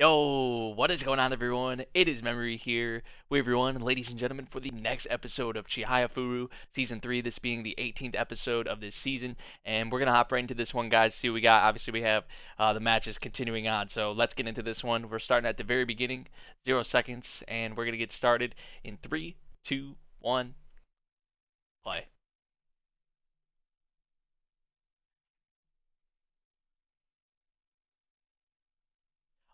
Yo, what is going on, everyone? It is Memory here with everyone, ladies and gentlemen, for the next episode of Chihaya Furu Season 3, this being the 18th episode of this season. And we're going to hop right into this one, guys, see what we got. Obviously, we have uh, the matches continuing on, so let's get into this one. We're starting at the very beginning, zero seconds, and we're going to get started in three, two, one, play.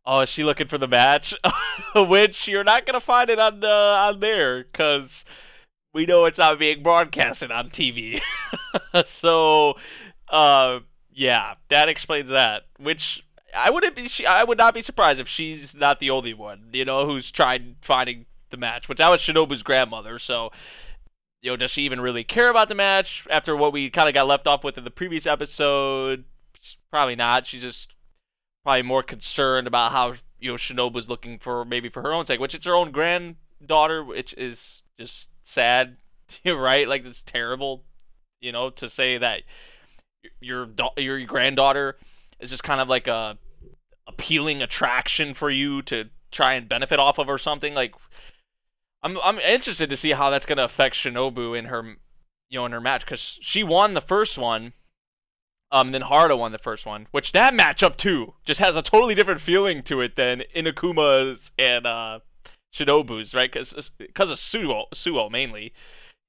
Oh, is she looking for the match? Which you're not gonna find it on uh, on there, cause we know it's not being broadcasted on TV. so, uh, yeah, that explains that. Which I wouldn't be. I would not be surprised if she's not the only one. You know, who's tried finding the match. But that was Shinobu's grandmother. So, you know, does she even really care about the match after what we kind of got left off with in the previous episode? Probably not. She's just probably more concerned about how you know Shinobu's looking for maybe for her own sake, which it's her own granddaughter, which is just sad, right? Like it's terrible, you know, to say that your your granddaughter is just kind of like a appealing attraction for you to try and benefit off of or something. Like I'm I'm interested to see how that's gonna affect Shinobu in her you know in her match because she won the first one um, then Harada won the first one, which that matchup too just has a totally different feeling to it than Inakuma's and uh, Shinobu's, right? Because because of Suo, Suo mainly.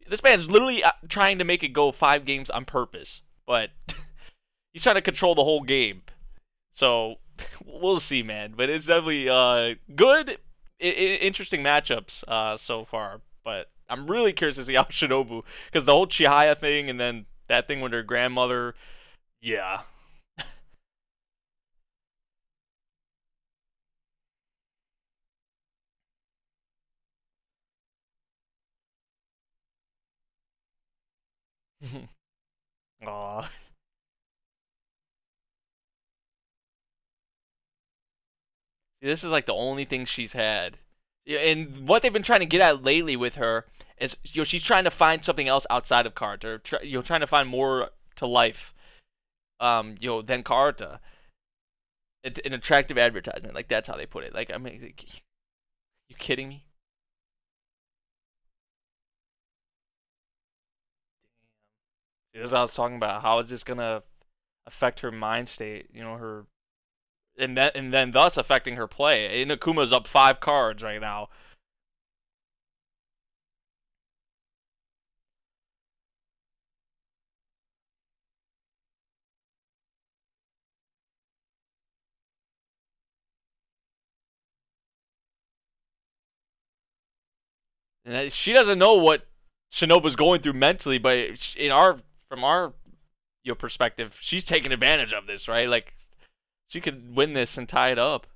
This man's literally uh, trying to make it go five games on purpose, but he's trying to control the whole game. So we'll see, man. But it's definitely uh, good, interesting matchups uh, so far. But I'm really curious to see how Shinobu, because the whole Chihaya thing, and then that thing with her grandmother yeah. Aw. This is like the only thing she's had. And what they've been trying to get at lately with her is, you know, she's trying to find something else outside of cards, or try, you know, trying to find more to life um, you know, than Carta. An attractive advertisement, like that's how they put it. Like, I mean, like, you kidding me? Damn. What I was talking about. How is this gonna affect her mind state? You know, her, and that, and then thus affecting her play. Inakuma's up five cards right now. And she doesn't know what Shinobu's going through mentally, but in our from our you know, perspective, she's taking advantage of this, right? Like she could win this and tie it up.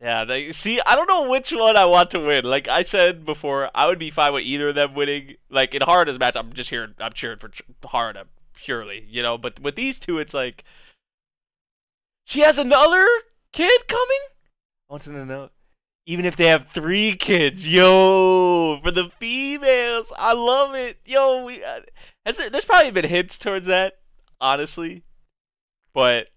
Yeah, they see. I don't know which one I want to win. Like I said before, I would be fine with either of them winning. Like in Harada's match, I'm just here. I'm cheering for Harada purely, you know. But with these two, it's like she has another kid coming. I want to know, even if they have three kids, yo, for the females, I love it, yo. We uh, has there, there's probably been hints towards that, honestly, but.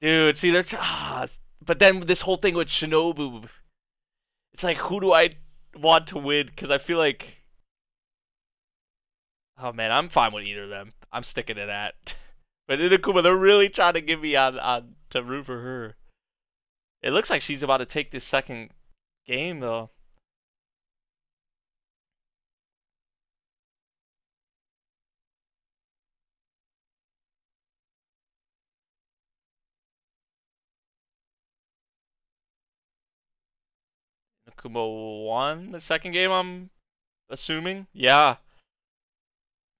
Dude, see, they're ah, but then this whole thing with Shinobu, it's like, who do I want to win because I feel like, oh man, I'm fine with either of them. I'm sticking to that. But Inakuma, they're really trying to give me on on to root for her. It looks like she's about to take this second game though. Kubo won the second game, I'm assuming. Yeah.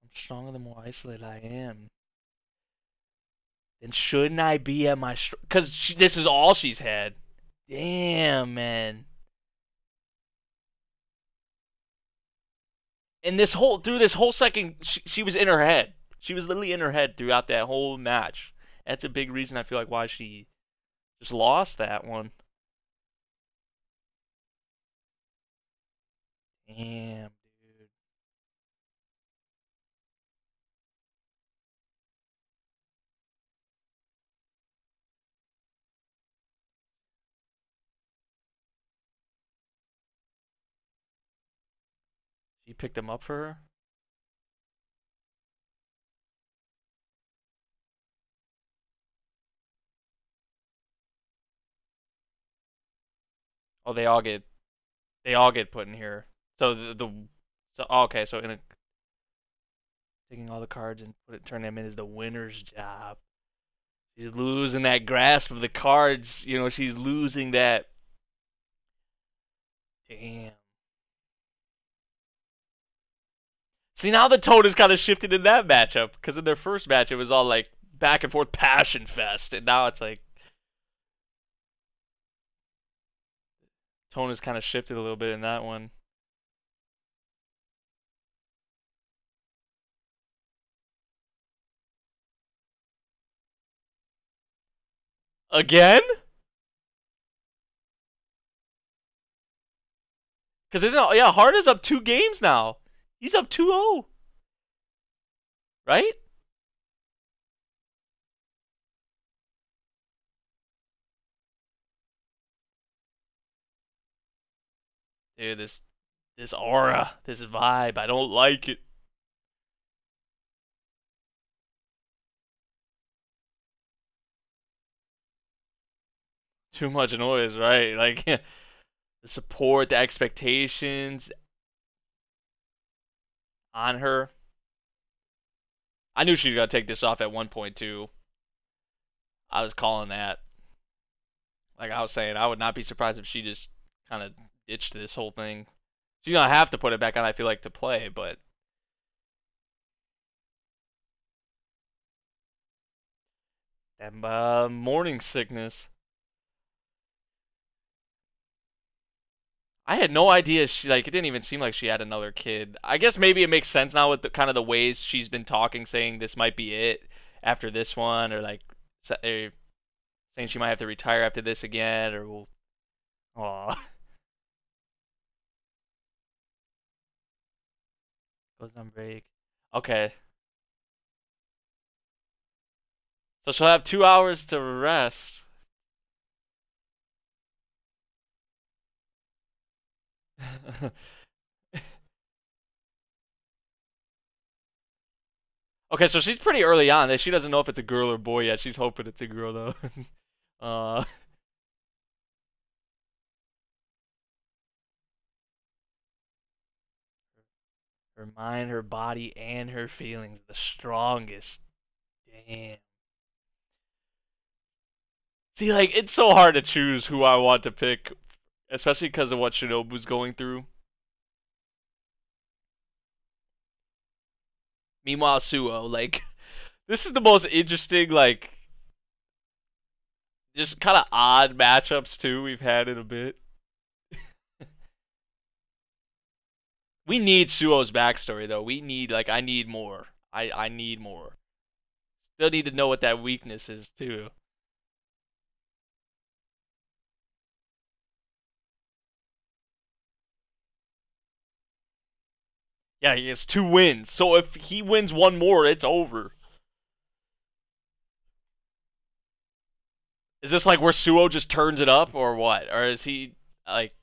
I'm stronger the more isolated I am. Then shouldn't I be at my... Because this is all she's had. Damn, man. And this whole... Through this whole second... She, she was in her head. She was literally in her head throughout that whole match. That's a big reason I feel like why she just lost that one. Damn, dude. She picked him up for her? Oh, they all get they all get put in here. So the, the so oh, okay, so in a, taking all the cards and put it turn them in is the winner's job. She's losing that grasp of the cards. You know, she's losing that. Damn. See, now the tone has kind of shifted in that matchup because in their first match it was all like back and forth passion fest, and now it's like tone has kind of shifted a little bit in that one. Again? Because isn't yeah Harada's up two games now. He's up 2-0. Right? Dude, this this aura, this vibe, I don't like it. Too much noise, right? Like the support, the expectations on her. I knew she was gonna take this off at one point too. I was calling that. Like I was saying, I would not be surprised if she just kind of ditched this whole thing. She's gonna have to put it back on. I feel like to play, but that uh, morning sickness. I had no idea she like it didn't even seem like she had another kid. I guess maybe it makes sense now with the kind of the ways she's been talking, saying this might be it after this one, or like or eh, saying she might have to retire after this again, or we'll. Aw. Goes on break. Okay. So she'll have two hours to rest. okay, so she's pretty early on. She doesn't know if it's a girl or boy yet. She's hoping it's a girl though. uh Her mind, her body, and her feelings. The strongest. Damn. See, like, it's so hard to choose who I want to pick, especially because of what Shinobu's going through. Meanwhile, Suo, like, this is the most interesting, like, just kind of odd matchups, too, we've had in a bit. We need Suo's backstory though. We need like I need more. I I need more. Still need to know what that weakness is too. Yeah, he has two wins. So if he wins one more, it's over. Is this like where Suo just turns it up or what? Or is he like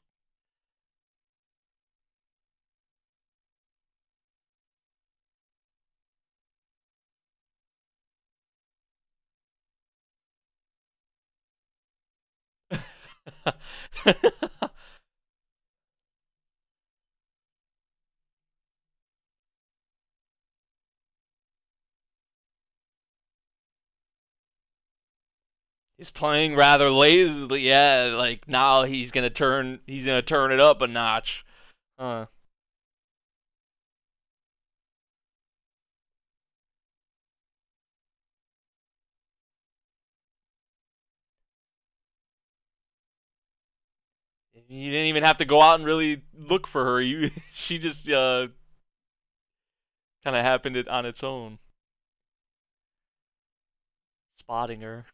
He's playing rather lazily. Yeah, like now he's gonna turn he's gonna turn it up a notch. Uh You didn't even have to go out and really look for her. You she just uh kind of happened it on its own. Spotting her.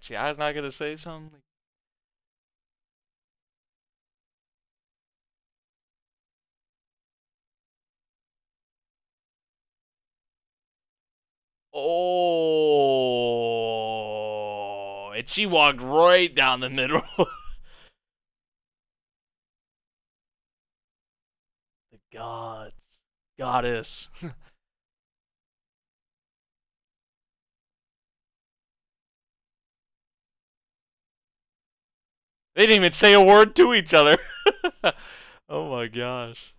Chia's not gonna say something. Oh, and she walked right down the middle. the gods, goddess. they didn't even say a word to each other. oh my gosh.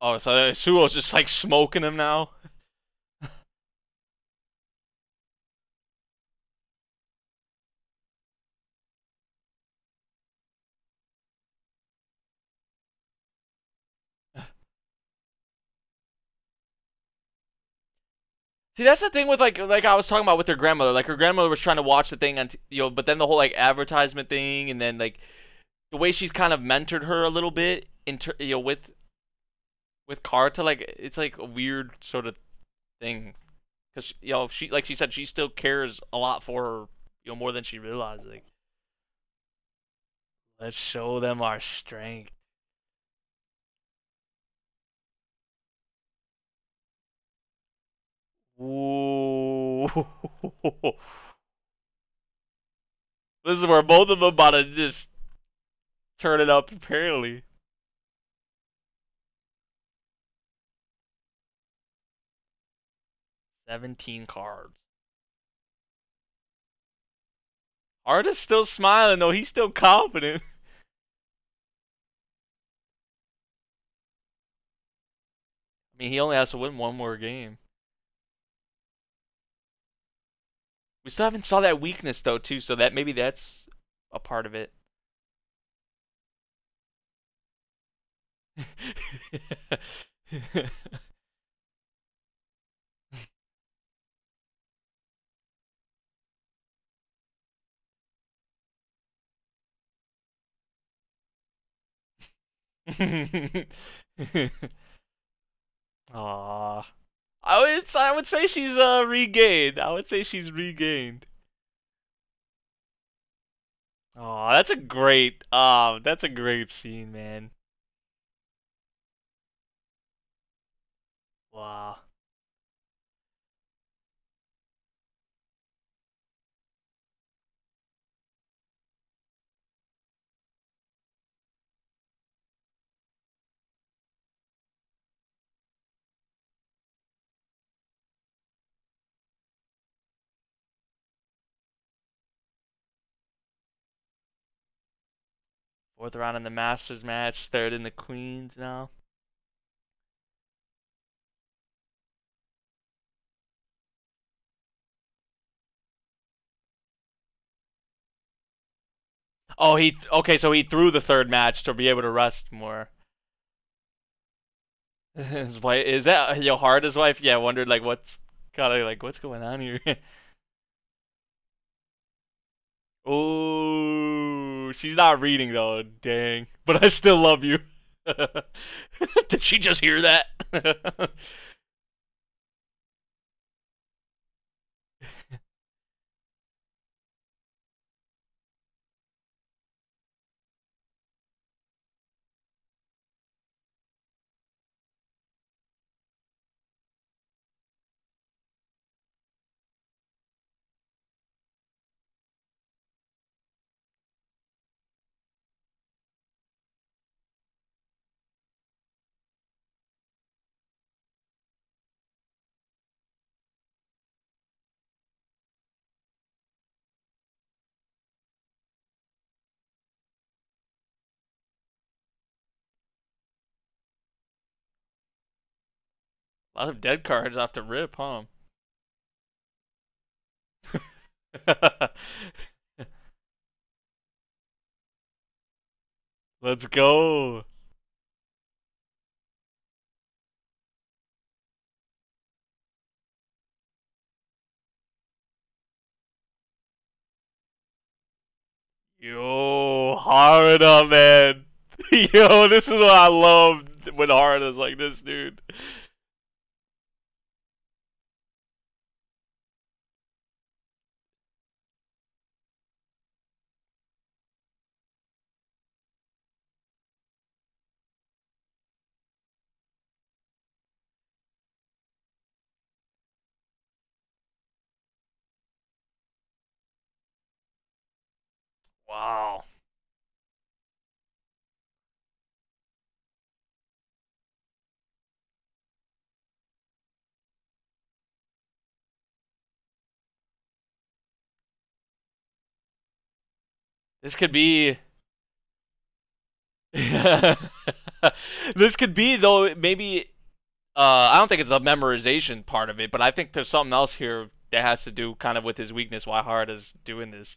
Oh, so Suo's just like smoking him now? See, that's the thing with like like I was talking about with her grandmother. Like her grandmother was trying to watch the thing and you know, but then the whole like advertisement thing, and then like the way she's kind of mentored her a little bit in ter- you know with with Carta, like it's like a weird sort of thing, because you know she like she said she still cares a lot for her, you know, more than she realized. Like, let's show them our strength. this is where both of them about to just turn it up, apparently. 17 cards. Artist still smiling though. He's still confident. I mean, he only has to win one more game. We still haven't saw that weakness though too, so that maybe that's a part of it. Aww. I would I would say she's uh regained. I would say she's regained. Oh, that's a great um that's a great scene, man. Wow. Fourth round in the Masters match, third in the Queens now. Oh, he okay. So he threw the third match to be able to rest more. His wife is that your wife, yeah. Wondered like what's kind of like what's going on here. Oh, she's not reading though. Dang. But I still love you. Did she just hear that? A lot of dead cards off the rip, huh? Let's go. Yo, hard man. Yo, this is what I love. when Harada's like this, dude. Wow. This could be. this could be though maybe. Uh, I don't think it's a memorization part of it, but I think there's something else here that has to do kind of with his weakness. Why Hard is doing this.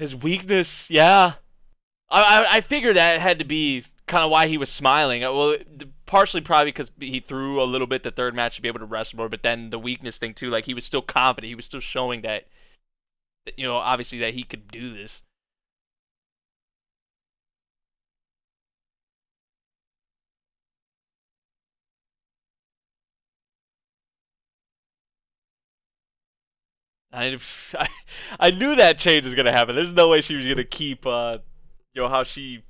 His weakness, yeah. I, I, I figured that had to be kind of why he was smiling. Uh, well, partially probably because he threw a little bit the third match to be able to rest more, but then the weakness thing too. Like he was still confident. He was still showing that, you know, obviously that he could do this. I, I, I knew that change was gonna happen. There's no way she was gonna keep, uh, you know, how she,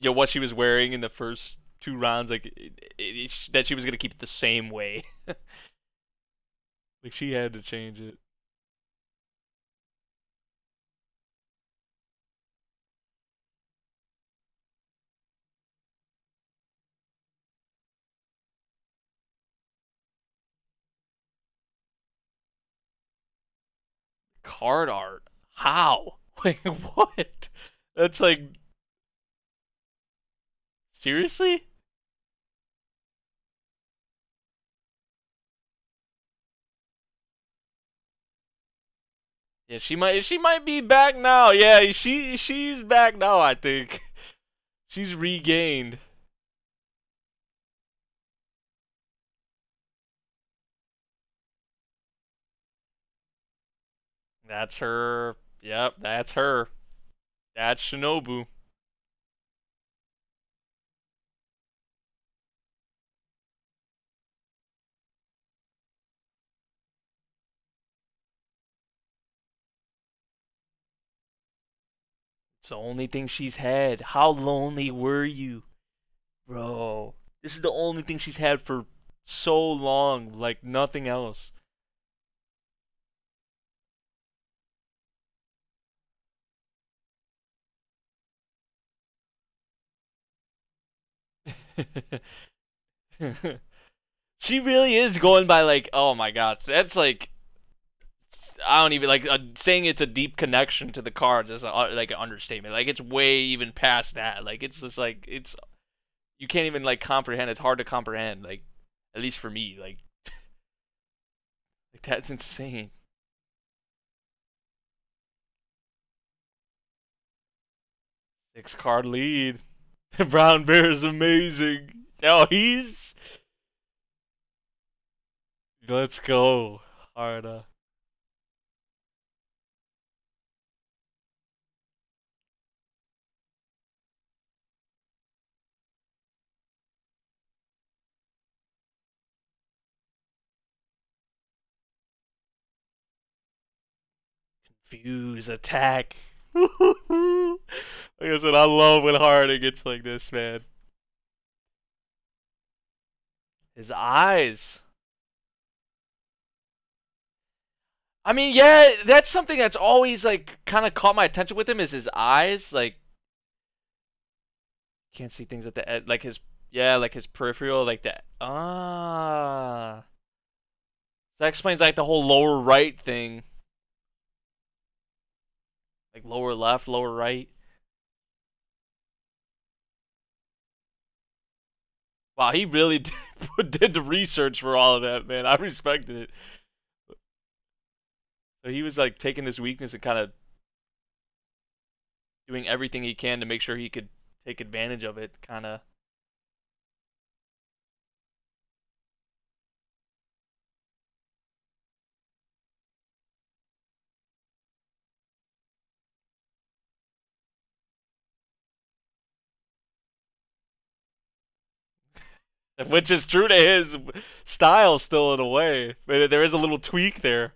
you know, what she was wearing in the first two rounds, like it, it, that she was gonna keep it the same way. like she had to change it. Card art. How? Like what? That's like Seriously? Yeah, she might she might be back now. Yeah, she she's back now, I think. She's regained. That's her. Yep, that's her. That's Shinobu. It's the only thing she's had. How lonely were you? Bro, this is the only thing she's had for so long, like nothing else. she really is going by like, oh my god, that's like, I don't even like uh, saying it's a deep connection to the cards is a, uh, like an understatement. Like it's way even past that. Like it's just like it's, you can't even like comprehend. It's hard to comprehend. Like at least for me, like, like that's insane. Six card lead. Brown bear is amazing. Oh, he's. Let's go, Harada. Confuse attack. Like I said, I love when Harada gets like this, man. His eyes. I mean, yeah, that's something that's always like kind of caught my attention with him is his eyes. Like, can't see things at the edge, like his yeah, like his peripheral, like that. Ah, that explains like the whole lower right thing. Like lower left, lower right. Wow, he really did, did the research for all of that, man. I respected it. So he was like taking this weakness and kind of doing everything he can to make sure he could take advantage of it, kind of. Which is true to his style still in a way. But there is a little tweak there.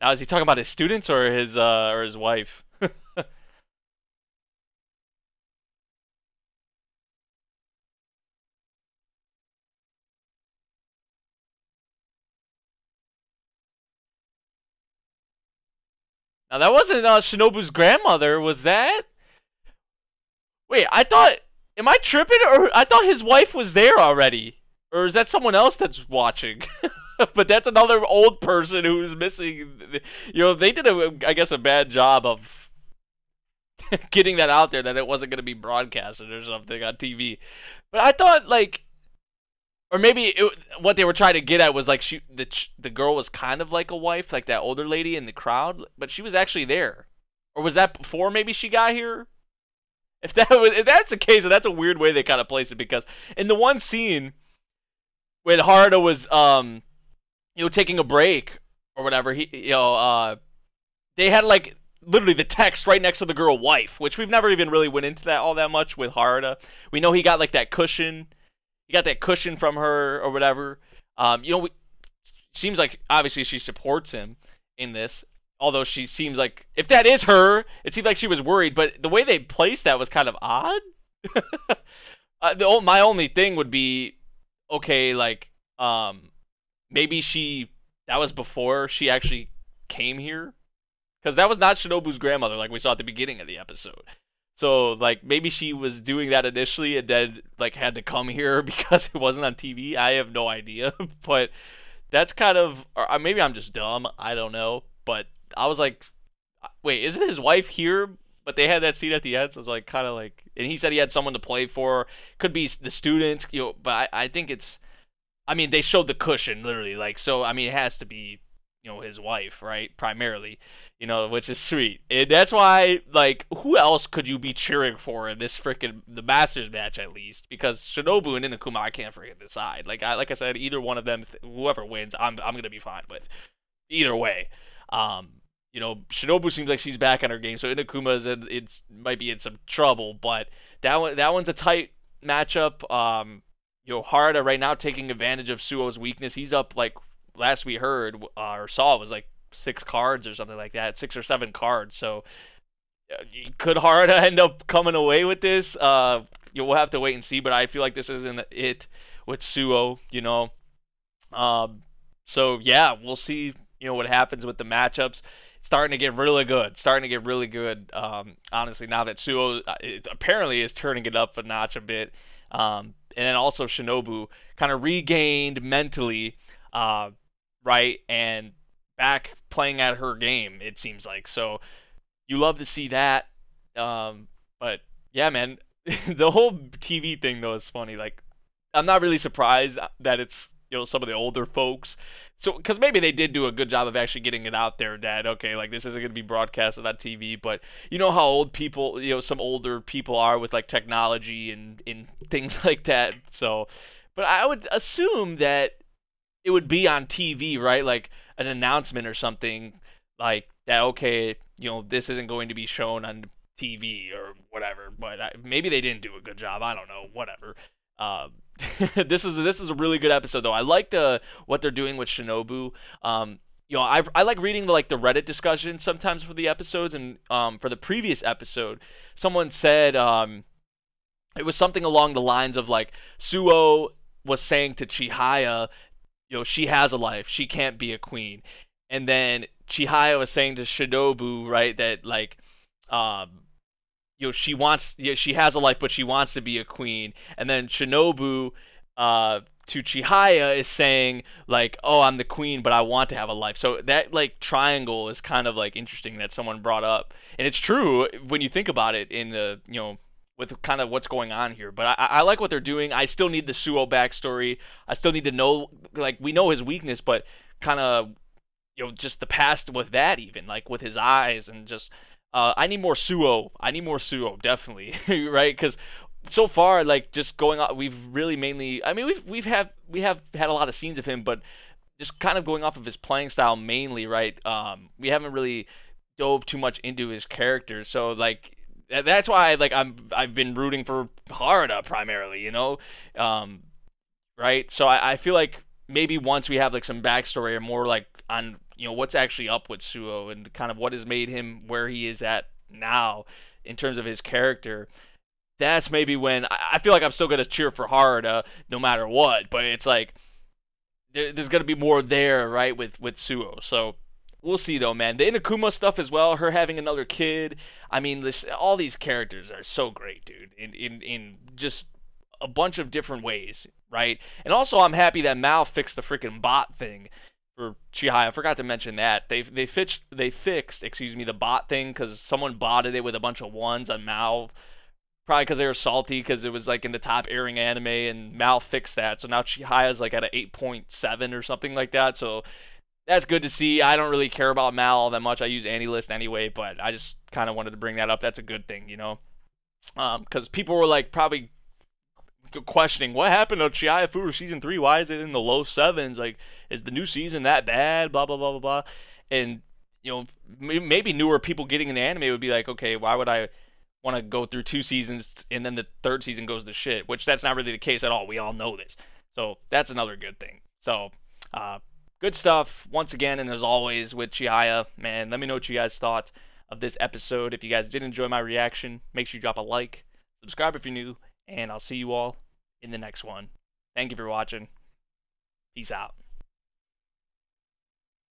Now is he talking about his students or his uh or his wife? Now that wasn't uh, Shinobu's grandmother, was that? Wait, I thought. Am I tripping, or I thought his wife was there already, or is that someone else that's watching? but that's another old person who's missing. You know, they did a, I guess, a bad job of getting that out there that it wasn't going to be broadcasted or something on TV. But I thought like or maybe it, what they were trying to get at was like she the the girl was kind of like a wife, like that older lady in the crowd, but she was actually there. Or was that before maybe she got here? If that was if that's the case, that's a weird way they kind of place it because in the one scene when Harada was um you know taking a break or whatever, he you know uh they had like literally the text right next to the girl wife, which we've never even really went into that all that much with Harada. We know he got like that cushion he got that cushion from her or whatever. Um, you know, we, seems like obviously she supports him in this. Although she seems like if that is her, it seemed like she was worried. But the way they placed that was kind of odd. uh, the my only thing would be okay, like um, maybe she that was before she actually came here because that was not Shinobu's grandmother like we saw at the beginning of the episode. So like maybe she was doing that initially and then like had to come here because it wasn't on TV. I have no idea, but that's kind of or uh, maybe I'm just dumb. I don't know, but I was like, uh, wait, isn't his wife here? But they had that scene at the end, so it's like kind of like, and he said he had someone to play for. Could be the students, you know. But I, I think it's, I mean, they showed the cushion literally, like so. I mean, it has to be you know his wife right primarily you know which is sweet. And that's why like who else could you be cheering for in this freaking the masters match at least? Because shinobu and inakuma i can't freaking decide like i like i said either one of them whoever wins i'm, I'm gonna be fine with. Either way um you know shinobu seems like she's back on her game so Inakuma's in, it's might be in some trouble but that one that one's a tight matchup. Um you know Harada right now taking advantage of Suo's weakness. He's up like last we heard uh, or saw was like six cards or something like that, six or seven cards. So uh, could Harada end up coming away with this? Uh, you will have to wait and see. But I feel like this isn't it with Suo. You know, um, so yeah, we'll see. You know what happens with the matchups. Starting to get really good. Starting to get really good. Um, honestly, now that Suo uh, apparently is turning it up a notch a bit. Um, and then also Shinobu kind of regained mentally. Uh, right? And back playing at her game, it seems like. So you love to see that. Um, but yeah, man, the whole TV thing though is funny. Like, I'm not really surprised that it's you know some of the older folks. So, because maybe they did do a good job of actually getting it out there that okay, like this isn't going to be broadcasted on TV, but you know how old people, you know, some older people are with like technology and and things like that. So, but I would assume that it would be on TV, right? Like an announcement or something like that. Okay, you know, this isn't going to be shown on TV or whatever. But I, maybe they didn't do a good job. I don't know. Whatever. Um, this is this is a really good episode though. I like the what they're doing with Shinobu. Um, you know, I, I like reading the like the Reddit discussion sometimes for the episodes and um, for the previous episode, someone said um, it was something along the lines of like Suo was saying to Chihaya you know, she has a life. She can't be a queen. And then Chihaya was saying to Shinobu, right, that like, um, you know, she wants, you know, she has a life, but she wants to be a queen, and then Shinobu, uh, to Chihaya is saying like, "Oh, I'm the queen, but I want to have a life." So that like triangle is kind of like interesting that someone brought up, and it's true when you think about it in the you know with kind of what's going on here. But I, I like what they're doing. I still need the Suo backstory. I still need to know like we know his weakness, but kind of you know just the past with that even like with his eyes and just. Uh, I need more Suo. I need more Suo, definitely, right? Because so far, like just going on, we've really mainly. I mean, we've we've had we have had a lot of scenes of him, but just kind of going off of his playing style mainly, right? Um, we haven't really dove too much into his character, so like that's why like I'm I've been rooting for Harada primarily, you know, um, right? So I, I feel like maybe once we have like some backstory or more like on you know what's actually up with Suo and kind of what has made him where he is at now in terms of his character that's maybe when I, feel like I'm still gonna cheer for Harada no matter what. But it's like there, there's gonna be more there, right, with with Suo. So we'll see though, man. The Inakuma stuff as well. Her having another kid. I mean, this all these characters are so great, dude. In in in just a bunch of different ways, right? And also, I'm happy that Mal fixed the freaking bot thing for Chihaya. I forgot to mention that they they fixed they fixed excuse me the bot thing because someone botted it with a bunch of ones on Mal Probably because they were salty because it was like in the top airing anime, and Mal fixed that. So now Chihaya's like at an 8.7 or something like that. So that's good to see. I don't really care about Mal all that much. I use AniList anyway, but I just kind of wanted to bring that up. That's a good thing, you know? Because um, people were like probably questioning what happened to Chihaya Furu season three. Why is it in the low sevens? Like, is the new season that bad? Blah blah blah blah blah. And you know, maybe newer people getting in the anime would be like, okay, why would I want to go through two seasons and then the third season goes to shit, which that's not really the case at all. We all know this. So that's another good thing. So, uh, good stuff once again. And as always with Chihaya, man, let me know what you guys thought of this episode. If you guys did enjoy my reaction, make sure you drop a like, subscribe if you're new, and I'll see you all in the next one. Thank you for watching. Peace out.